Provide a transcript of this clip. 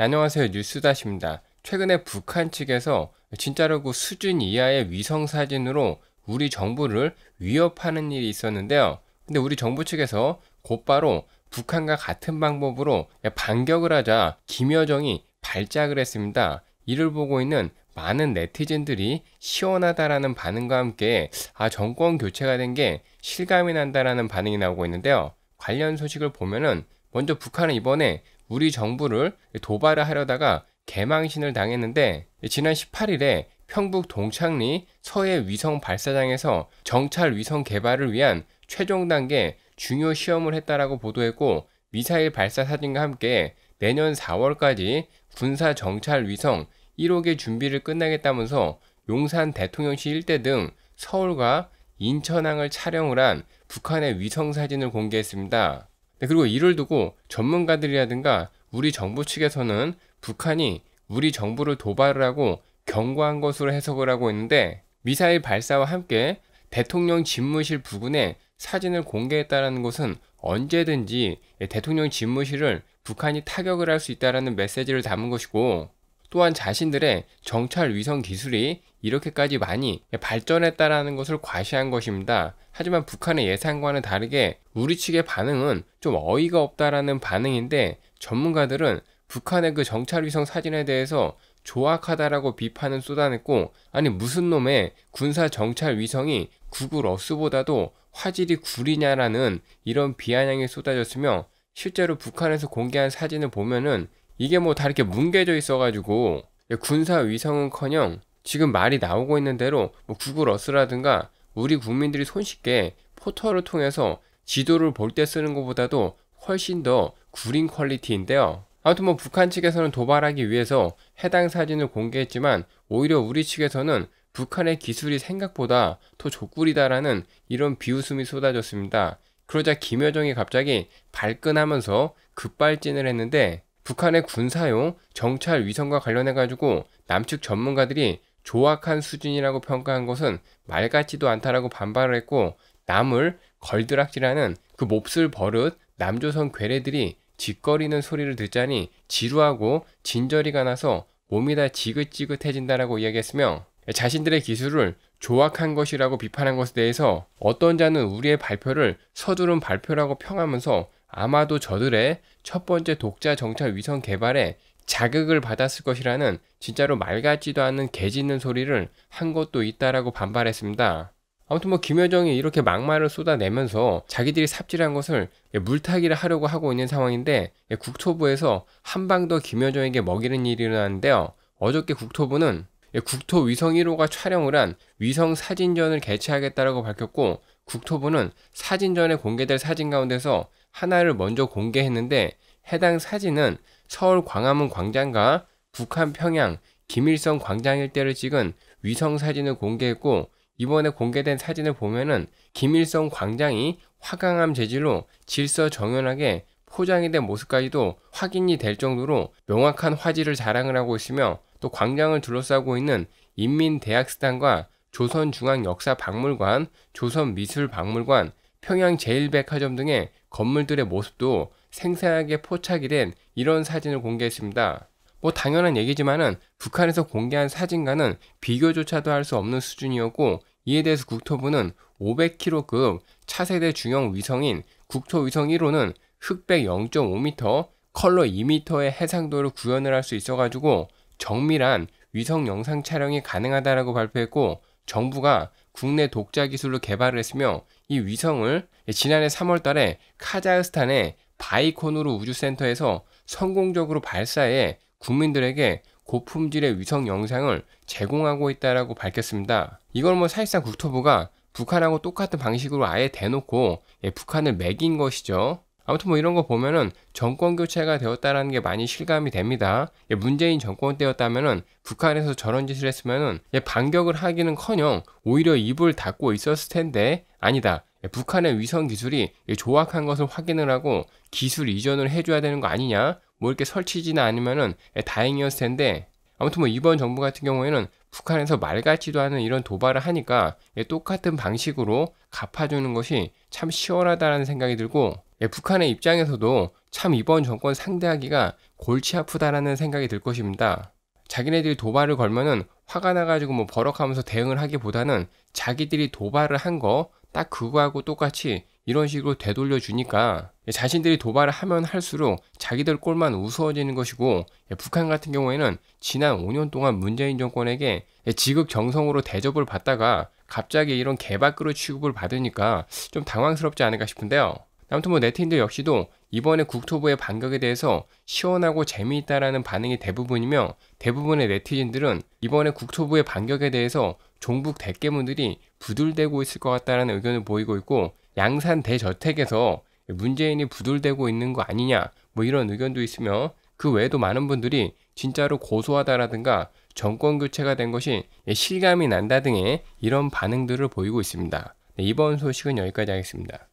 네, 안녕하세요 뉴스다시입니다. 최근에 북한 측에서 진짜로 그 수준 이하의 위성 사진으로 우리 정부를 위협하는 일이 있었는데요. 근데 우리 정부 측에서 곧바로 북한과 같은 방법으로 반격을 하자 김여정이 발작을 했습니다. 이를 보고 있는 많은 네티즌들이 시원하다라는 반응과 함께 아 정권 교체가 된 게 실감이 난다라는 반응이 나오고 있는데요. 관련 소식을 보면은 먼저 북한은 이번에 우리 정부를 도발을 하려다가 개망신을 당했는데 지난 18일에 평북 동창리 서해 위성 발사장에서 정찰 위성 개발을 위한 최종 단계 중요 시험을 했다라고 보도했고 미사일 발사 사진과 함께 내년 4월까지 군사 정찰 위성 1호기 준비를 끝내겠다면서 용산 대통령실 일대 등 서울과 인천항을 촬영을 한 북한의 위성 사진을 공개했습니다. 네, 그리고 이를 두고 전문가들이라든가 우리 정부 측에서는 북한이 우리 정부를 도발을 하고 경고한 것으로 해석을 하고 있는데 미사일 발사와 함께 대통령 집무실 부근에 사진을 공개했다는 것은 언제든지 대통령 집무실을 북한이 타격을 할 수 있다는 메시지를 담은 것이고 또한 자신들의 정찰 위성 기술이 이렇게까지 많이 발전했다라는 것을 과시한 것입니다. 하지만 북한의 예상과는 다르게 우리 측의 반응은 좀 어이가 없다라는 반응인데 전문가들은 북한의 그 정찰 위성 사진에 대해서 조악하다라고 비판을 쏟아냈고 아니 무슨 놈의 군사 정찰 위성이 구글 어스보다도 화질이 구리냐라는 이런 비아냥이 쏟아졌으며 실제로 북한에서 공개한 사진을 보면은 이게 뭐 다 이렇게 뭉개져 있어가지고 군사 위성은커녕 지금 말이 나오고 있는 대로 뭐 구글 어스라든가 우리 국민들이 손쉽게 포털을 통해서 지도를 볼 때 쓰는 것보다도 훨씬 더 구린 퀄리티인데요. 아무튼 뭐 북한 측에서는 도발하기 위해서 해당 사진을 공개했지만 오히려 우리 측에서는 북한의 기술이 생각보다 더 족구리다라는 이런 비웃음이 쏟아졌습니다. 그러자 김여정이 갑자기 발끈하면서 급발진을 했는데 북한의 군사용 정찰 위성과 관련해 가지고 남측 전문가들이 조악한 수준이라고 평가한 것은 말 같지도 않다라고 반발을 했고 남을 걸드락질하는 그 몹쓸 버릇 남조선 괴뢰들이 짓거리는 소리를 듣자니 지루하고 진저리가 나서 몸이 다 지긋지긋해진다라고 이야기했으며 자신들의 기술을 조악한 것이라고 비판한 것에 대해서 어떤 자는 우리의 발표를 서두른 발표라고 평하면서 아마도 저들의 첫 번째 독자 정찰 위성 개발에 자극을 받았을 것이라는 진짜로 말 같지도 않은 개 짖는 소리를 한 것도 있다라고 반발했습니다. 아무튼 뭐 김여정이 이렇게 막말을 쏟아내면서 자기들이 삽질한 것을 물타기를 하려고 하고 있는 상황인데 국토부에서 한 방 더 김여정에게 먹이는 일이 일어났는데요. 어저께 국토부는 국토 위성 1호가 촬영을 한 위성 사진전을 개최하겠다라고 밝혔고 국토부는 사진전에 공개될 사진 가운데서 하나를 먼저 공개했는데 해당 사진은 서울 광화문 광장과 북한 평양 김일성 광장 일대를 찍은 위성 사진을 공개했고 이번에 공개된 사진을 보면은 김일성 광장이 화강암 재질로 질서 정연하게 포장이 된 모습까지도 확인이 될 정도로 명확한 화질을 자랑을 하고 있으며 또 광장을 둘러싸고 있는 인민대학스탄과 조선중앙역사박물관, 조선미술박물관, 평양제일백화점 등의 건물들의 모습도 생생하게 포착이 된 이런 사진을 공개했습니다. 뭐 당연한 얘기지만은 북한에서 공개한 사진과는 비교조차도 할 수 없는 수준이었고 이에 대해서 국토부는 500kg급 차세대 중형 위성인 국토위성 1호는 흑백 0.5m, 컬러 2m의 해상도를 구현을 할 수 있어가지고 정밀한 위성 영상 촬영이 가능하다라고 발표했고 정부가 국내 독자 기술로 개발을 했으며 이 위성을 지난해 3월 달에 카자흐스탄의 바이코누르 우주센터에서 성공적으로 발사해 국민들에게 고품질의 위성 영상을 제공하고 있다라고 밝혔습니다. 이걸 뭐 사실상 국토부가 북한하고 똑같은 방식으로 아예 대놓고 예, 북한을 매긴 것이죠. 아무튼 뭐 이런 거 보면은 정권 교체가 되었다라는 게 많이 실감이 됩니다. 예, 문재인 정권 때였다면은 북한에서 저런 짓을 했으면은 예, 반격을 하기는커녕 오히려 입을 닫고 있었을 텐데 아니다. 예, 북한의 위성 기술이 조악한 것을 확인을 하고 기술 이전을 해줘야 되는 거 아니냐? 뭐 이렇게 설치지나 아니면은 다행이었을 텐데 아무튼 뭐 이번 정부 같은 경우에는 북한에서 말 같지도 않은 이런 도발을 하니까 똑같은 방식으로 갚아주는 것이 참 시원하다는 생각이 들고 북한의 입장에서도 참 이번 정권 상대하기가 골치 아프다라는 생각이 들 것입니다. 자기네들이 도발을 걸면은 화가 나가지고 뭐 버럭하면서 대응을 하기보다는 자기들이 도발을 한 거 딱 그거하고 똑같이 이런 식으로 되돌려 주니까 자신들이 도발을 하면 할수록 자기들 꼴만 우스워지는 것이고 북한 같은 경우에는 지난 5년 동안 문재인 정권에게 지극정성으로 대접을 받다가 갑자기 이런 개밥그릇 취급을 받으니까 좀 당황스럽지 않을까 싶은데요. 아무튼 뭐 네티즌들 역시도 이번에 국토부의 반격에 대해서 시원하고 재미있다라는 반응이 대부분이며 대부분의 네티즌들은 이번에 국토부의 반격에 대해서 종북 대깨문들이 부들대고 있을 것 같다라는 의견을 보이고 있고 양산 대저택에서 문재인이 부들대고 있는 거 아니냐 뭐 이런 의견도 있으며 그 외에도 많은 분들이 진짜로 고소하다라든가 정권 교체가 된 것이 실감이 난다 등의 이런 반응들을 보이고 있습니다. 네, 이번 소식은 여기까지 하겠습니다.